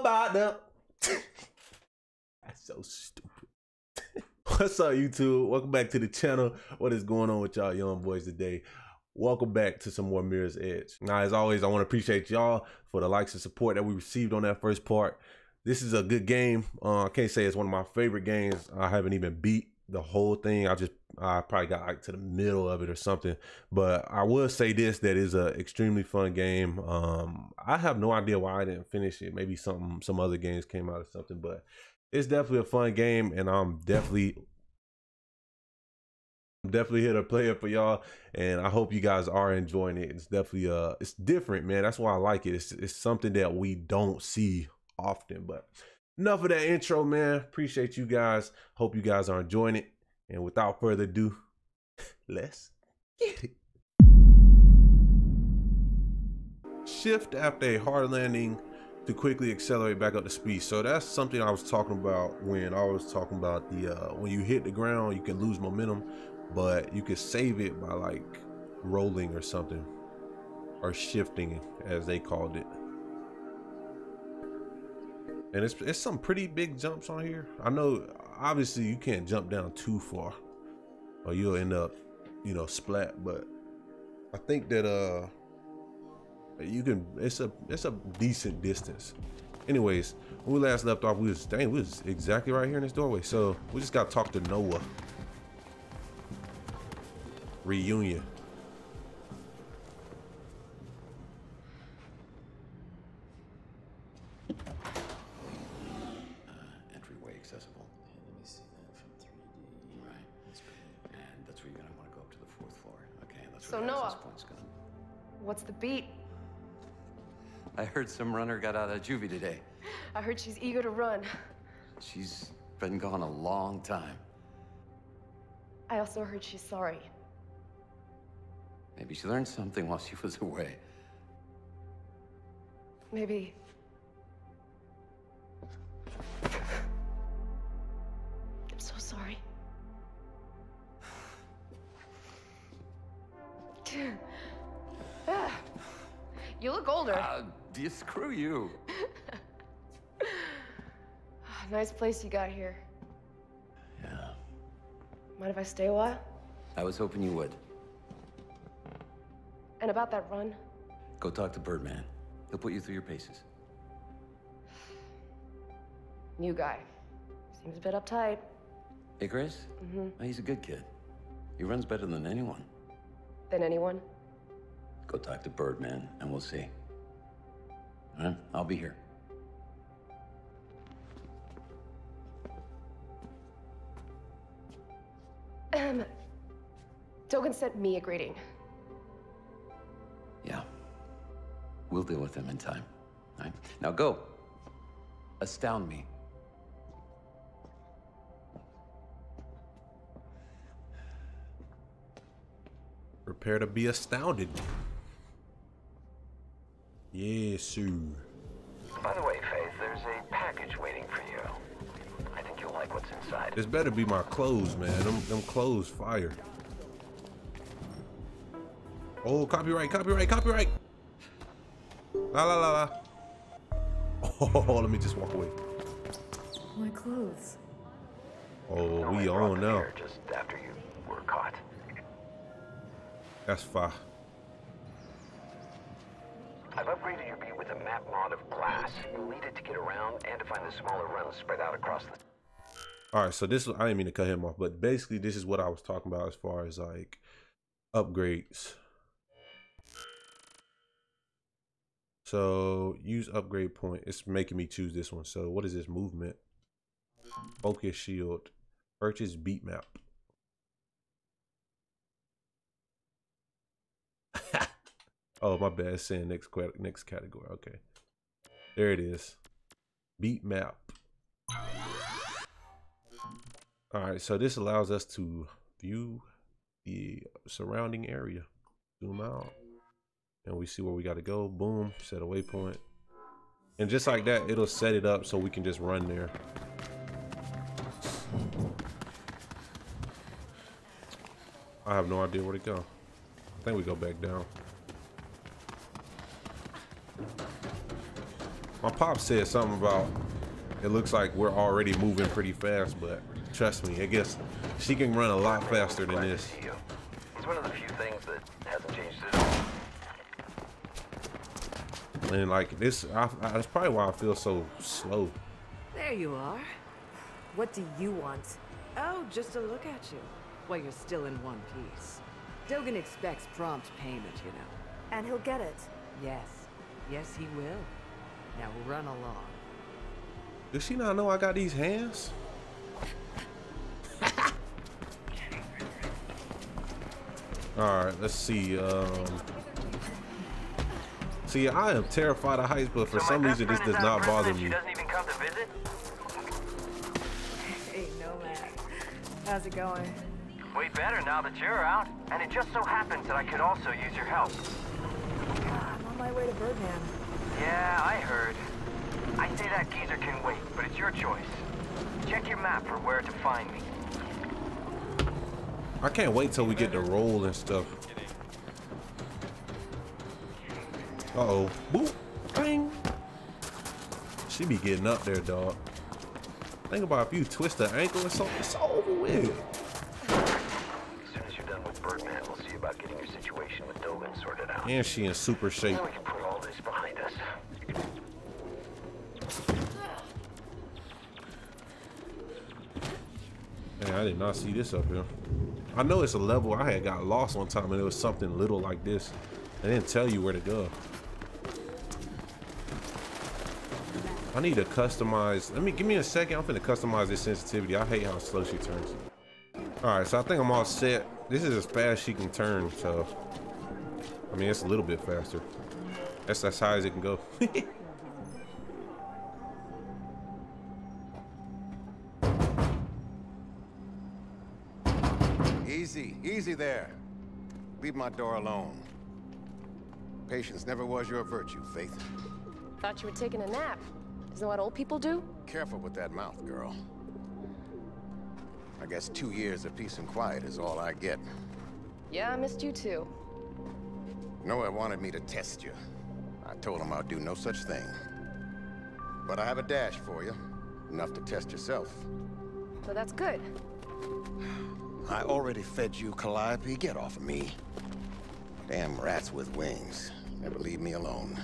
About to. That's so stupid. What's up, YouTube? Welcome back to the channel. What is going on with y'all young boys today? Welcome back to some more Mirror's Edge. Now, as always, I want to appreciate y'all for the likes and support that we received on that first part. This is a good game. Uh, I can't say it's one of my favorite games. I haven't even beat the whole thing. I just I probably got like to the middle of it or something. But I will say this: that is a extremely fun game. Um, I have no idea why I didn't finish it. Maybe some some other games came out or something, but it's definitely a fun game, and I'm definitely definitely here to play it for y'all, and I hope you guys are enjoying it. It's definitely uh, it's different, man. That's why I like it. It's it's something that we don't see often, but enough of that intro, man. Appreciate you guys. Hope you guys are enjoying it. And without further ado, let's get it. Shift after a hard landing to quickly accelerate back up to speed. So that's something I was talking about when I was talking about the uh, when you hit the ground, you can lose momentum, but you can save it by like rolling or something or shifting as they called it and it's it's some pretty big jumps on here. I know obviously you can't jump down too far, or you'll end up, you know, splat. But I think that uh, you can. It's a it's a decent distance. Anyways, when we last left off, we was dang, we was exactly right here in this doorway. So we just got to talk to Noah. Reunion. Beat? I heard some runner got out of juvie today. I heard she's eager to run. She's been gone a long time. I also heard she's sorry. Maybe she learned something while she was away. Maybe. Do screw you? nice place you got here. Yeah. Mind if I stay a while? I was hoping you would. And about that run? Go talk to Birdman. He'll put you through your paces. New guy. Seems a bit uptight. Hey, Chris? Mm-hmm. He's a good kid. He runs better than anyone. Than anyone? Go talk to Birdman, and we'll see. All right? I'll be here. Um, Dogen sent me a greeting. Yeah. We'll deal with him in time. All right? Now go. Astound me. Prepare to be astounded. Yes, sir. By the way, Faith, there's a package waiting for you. I think you'll like what's inside. This better be my clothes, man. Them, them clothes fire. Oh, copyright, copyright, copyright. La la la la. Oh, let me just walk away. My clothes. Oh, No, we I brought on now. Just after you were caught. That's fine. Upgraded your beat with a map mod of glass. You'll need it to get around and to find the smaller runs spread out across the... All right, so this I didn't mean to cut him off, but basically this is what I was talking about as far as like upgrades. So use upgrade point. It's making me choose this one. So what is this movement? Focus shield. Purchase beat map. Oh my bad. Saying next next category. Okay, there it is. Beat map. All right, so this allows us to view the surrounding area. Zoom out, and we see where we got to go. Boom, set a waypoint. And just like that, it'll set it up so we can just run there. I have no idea where to go. I think we go back down. My pop said something about it looks like we're already moving pretty fast, but trust me, I guess she can run a lot faster than this. It's one of the few things that hasn't changed at all. And like this, I, I, that's probably why I feel so slow. There you are. What do you want? Oh, just to look at you. While you're still in one piece. Dogen expects prompt payment, you know. And he'll get it. Yes. Yes, he will. Now run along. Does she not know I got these hands? All right, let's see. Um, see, I am terrified of heights, but for So some reason, this does not bother me. She doesn't even come to visit? Hey, Nomad. How's it going? Way better now that you're out. And it just so happens that I could also use your help. I'm on my way to Birdman. Yeah, I heard. I say that geezer can wait, but it's your choice. Check your map for where to find me. I can't wait till we get the roll and stuff. Uh oh. Boop. Bang. She be getting up there, dog. Think about if you twist an ankle or something, it's over with. As soon as you're done with Birdman, we'll see about getting your situation with Dogen sorted out. And she in super shape. Then we can put all this behind us. Man, I did not see this up here. I know it's a level I had got lost one time and it was something little like this. They didn't tell you where to go. I need to customize. Let me give me a second. I'm finna customize this sensitivity. I hate how slow she turns. All right, so I think I'm all set. This is as fast as she can turn, so I mean it's a little bit faster. That's as high as it can go. Easy, easy there. Leave my door alone. Patience never was your virtue, Faith. Thought you were taking a nap. Isn't that what old people do? Careful with that mouth, girl. I guess two years of peace and quiet is all I get. Yeah, I missed you too. Noah wanted me to test you. I told him I'd do no such thing. But I have a dash for you. Enough to test yourself. So that's good. I already fed you, Calliope. Get off of me. Damn rats with wings. Never leave me alone.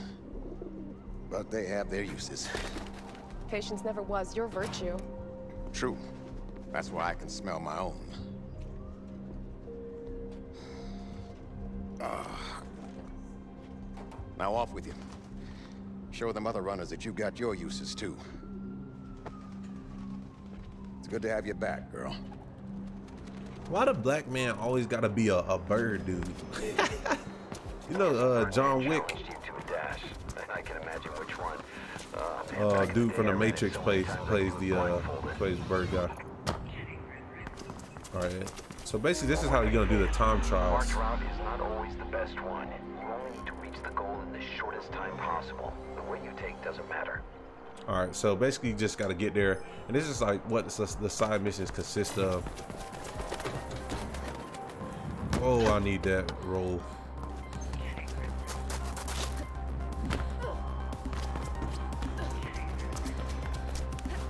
But they have their uses. Patience never was your virtue. True. That's why I can smell my own. Ah. Now off with you. Show them other runners that you've got your uses too. It's good to have you back, girl. Why the black man always gotta be a, a bird dude? you know, uh, John Wick, Challenged you to a dash, and I can imagine which one. Uh, uh, dude from the Matrix plays plays the uh, plays bird guy. All right, so basically this is how you're gonna do the time trials. March route is not always the best one. You only need to reach the goal in the shortest time possible. The way you take doesn't matter. All right, so basically you just gotta get there, and this is like what the the side missions consist of. Oh, I need that roll.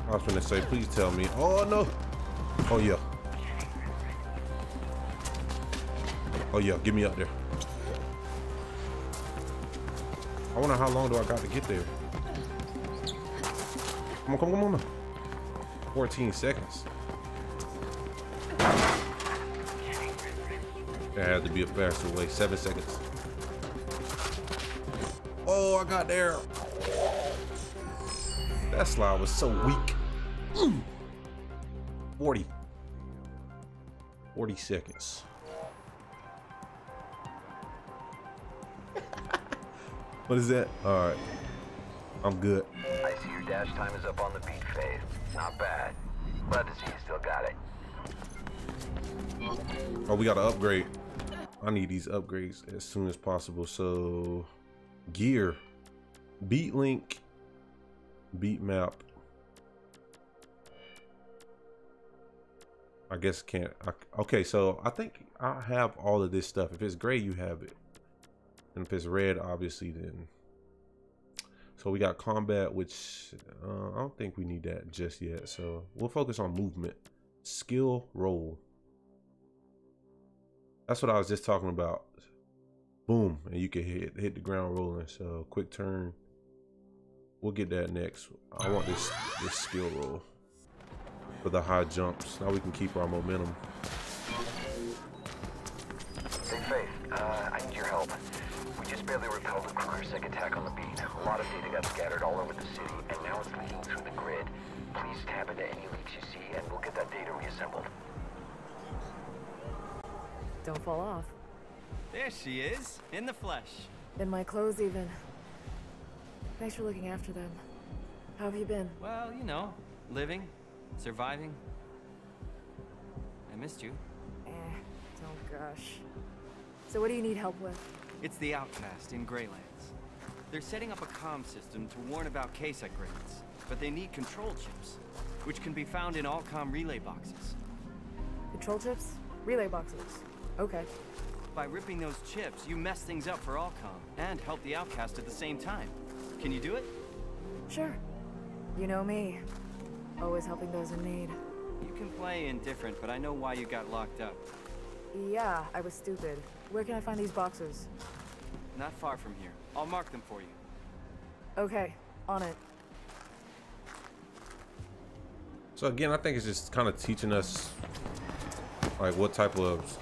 I was gonna say, please tell me. Oh no. Oh yeah. Oh yeah, get me up there. I wonder how long do I got to get there. Come on, come on, come on. 14 seconds. There had to be a faster way. Seven seconds. Oh, I got there. That slide was so weak. Mm. 40. 40 seconds. What is that? All right. I'm good. I see your dash time is up on the beat, Faith. Not bad. Glad to see you still got it. Oh, we got to upgrade. I need these upgrades as soon as possible. So, gear, beat link, beat map. I guess can't. I, okay, so I think I have all of this stuff. If it's gray, you have it, and if it's red, obviously, then. So we got combat, which uh, I don't think we need that just yet. So we'll focus on movement, skill, roll. That's what I was just talking about. Boom, and you can hit hit the ground rolling. So quick turn. We'll get that next. I want this this skill roll for the high jumps. Now we can keep our momentum. Please into any leaks you see, and we'll get that data reassembled. Don't fall off. There she is, in the flesh. In my clothes, even. Thanks for looking after them. How have you been? Well, you know, living, surviving. I missed you. Eh, don't gush. So what do you need help with? It's the Outcast in Greylands. They're setting up a comm system to warn about case upgrades, but they need control chips, which can be found in all comm relay boxes. Control chips? Relay boxes. Okay. By ripping those chips, you mess things up for Allcom and help the Outcast at the same time. Can you do it? Sure. You know me. Always helping those in need. You can play indifferent, but I know why you got locked up. Yeah, I was stupid. Where can I find these boxes? Not far from here. I'll mark them for you. Okay, on it. So again, I think it's just kind of teaching us like what type of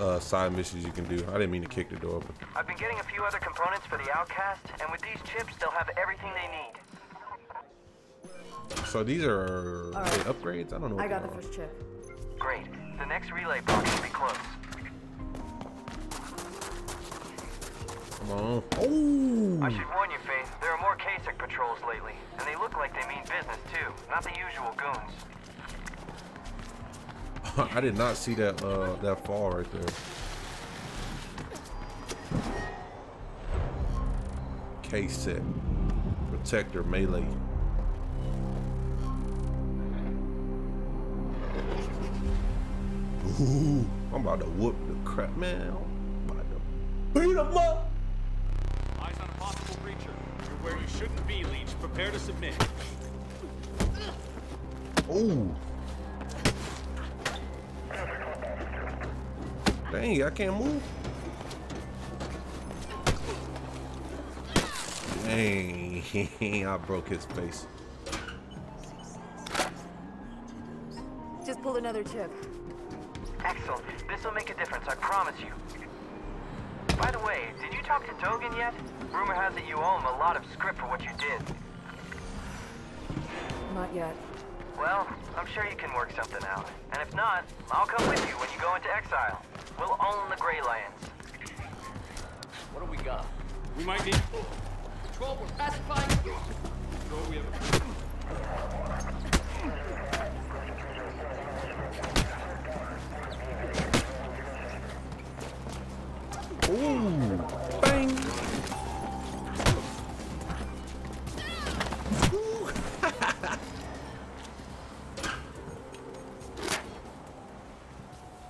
uh, side missions you can do. I didn't mean to kick the door open. I've been getting a few other components for the Outcast, and with these chips, they'll have everything they need. So these are, are they upgrades? I don't know. I got the first chip. Great. The next relay box should be close. Come on. Oh! I should warn you, Faith, there are more KSEC patrols lately, and they look like they mean business too, not the usual goons. I did not see that uh that fall right there. KSEC. Protector melee. Ooh, I'm about to whoop the crap, man. I'm about to beat him up. Eyes on a possible breacher. You're where you shouldn't be, Leech. Prepare to submit. Ooh. Dang, I can't move. Dang, I broke his face. Just pulled another chip. Excellent. This will make a difference, I promise you. By the way, did you talk to Dogen yet? Rumor has it you owe him a lot of script for what you did. Not yet. Well, I'm sure you can work something out. And if not, I'll come with you when you go into exile. We'll own the Greylands. What do we got? We might need... Control, we're pacifying... Control, we have... Ooh,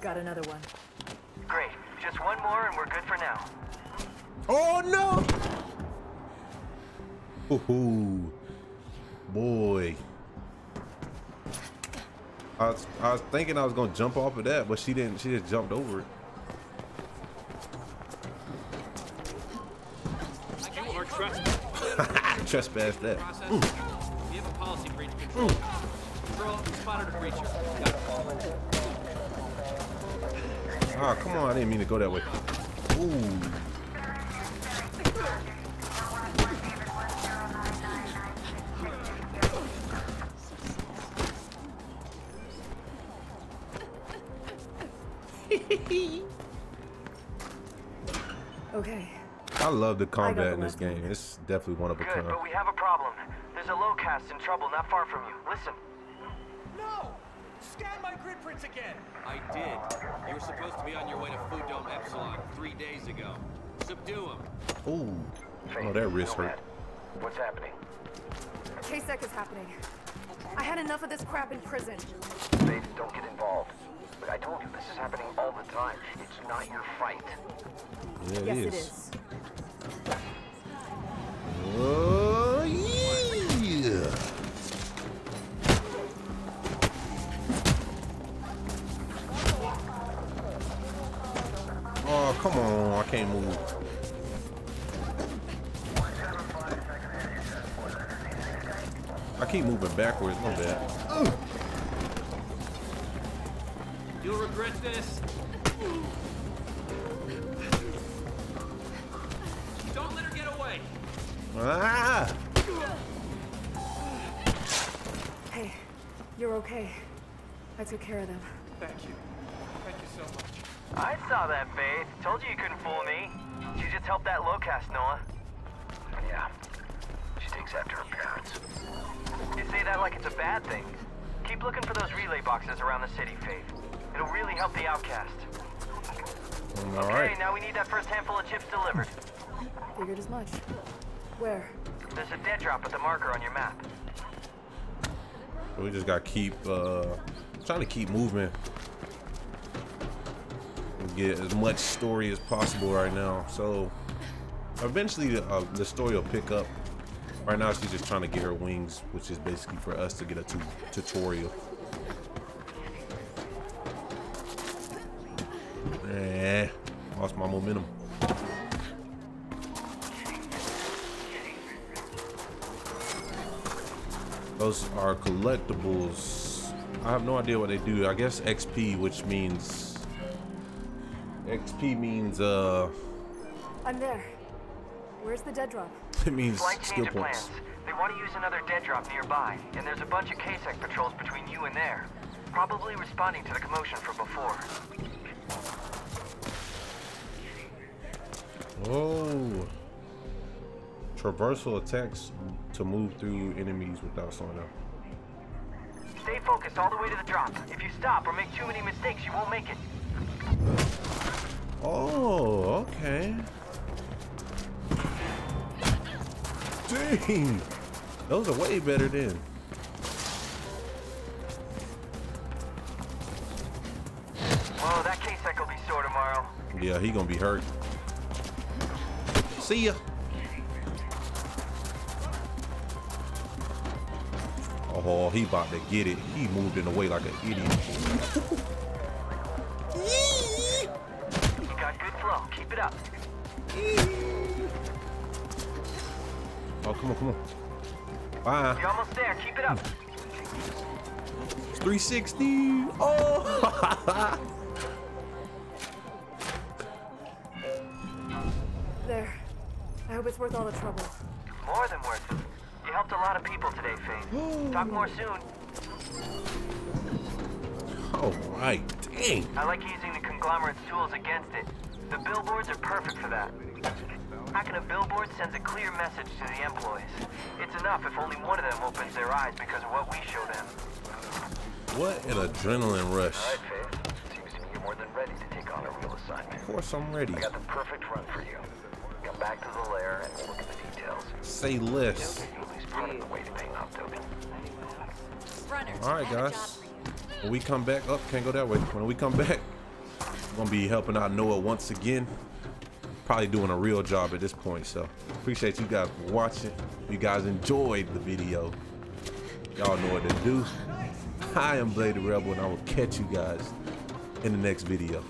Got another one. Great. Just one more and we're good for now. Oh no! Ooh, boy. I was, I was thinking I was gonna jump off of that, but she didn't. She just jumped over it. You are trespassing. Trespass that. Process. Mm. We have a policy breach. Control. Control, spotted a breacher. Ah, come on! I didn't mean to go that way. Ooh. Okay. I love the combat the in this game. It's definitely one of a Good, kind. but we have a problem. There's a lowcast in trouble not far from you. Listen. No! Scan my grid prints again! I did. You were supposed to be on your way to Food Dome Epsilon three days ago. Subdue him. Ooh. Oh, that wrist hurt. What's happening? K-Sec is happening. I had enough of this crap in prison. Faith, don't get involved. But I told you, this is happening all the time. It's not your fight. Yeah, yes, it it is. Can't move. I keep moving backwards, my bad. You'll regret this. Don't let her get away. Ah! Hey, you're okay. I took care of them. Thank you. Thank you so much. I saw that, Faith. Told you you couldn't fool me. She just helped that Locust, Noah. Yeah. She takes after her parents. You say that like it's a bad thing. Keep looking for those relay boxes around the city, Faith. It'll really help the outcast. All okay, right. now we need that first handful of chips delivered. Figured as much. Where? There's a dead drop at the marker on your map. We just gotta keep uh trying to keep moving. Get as much story as possible right now. So eventually the, uh, the story will pick up. Right now she's just trying to get her wings, which is basically for us to get a tu tutorial. Eh, lost my momentum. Those are collectibles. I have no idea what they do. I guess XP, which means XP means uh I'm there. Where's the dead drop? it means Slight skill points. plans. They want to use another dead drop nearby, and there's a bunch of KSEC patrols between you and there. Probably responding to the commotion from before. Oh. Traversal attacks to move through enemies without slowing up. Stay focused all the way to the drop. If you stop or make too many mistakes, you won't make it. Oh, okay. Dang. Those are way better than. Whoa, that KSEC will be sore tomorrow. Yeah, he gonna be hurt. See ya. Oh, he about to get it. He moved in the way like an idiot. Keep it up. Oh, come on, come on. Bye. You're almost there. Keep it up. It's 360. Oh. There. I hope it's worth all the trouble. More than worth it. You helped a lot of people today, Faith. Talk more soon. All right. Dang. I like using the conglomerate's tools against it. The billboards are perfect for that. Hacking a billboard sends a clear message to the employees. It's enough if only one of them opens their eyes because of what we show them. What an adrenaline rush. All right, Faith. Seems to me you're more than ready to take on a real assignment. Of course, I'm ready. I got the perfect run for you. Come back to the lair and we'll look at the details. Say less. You at least part the way to paying off Token. All right, guys. When we come back, up, can't go that way. When we come back, I'm gonna be helping out Noah once again. Probably doing a real job at this point, so appreciate you guys for watching. You guys enjoyed the video, y'all know what to do. I am Blade the Rebel, and I will catch you guys in the next video.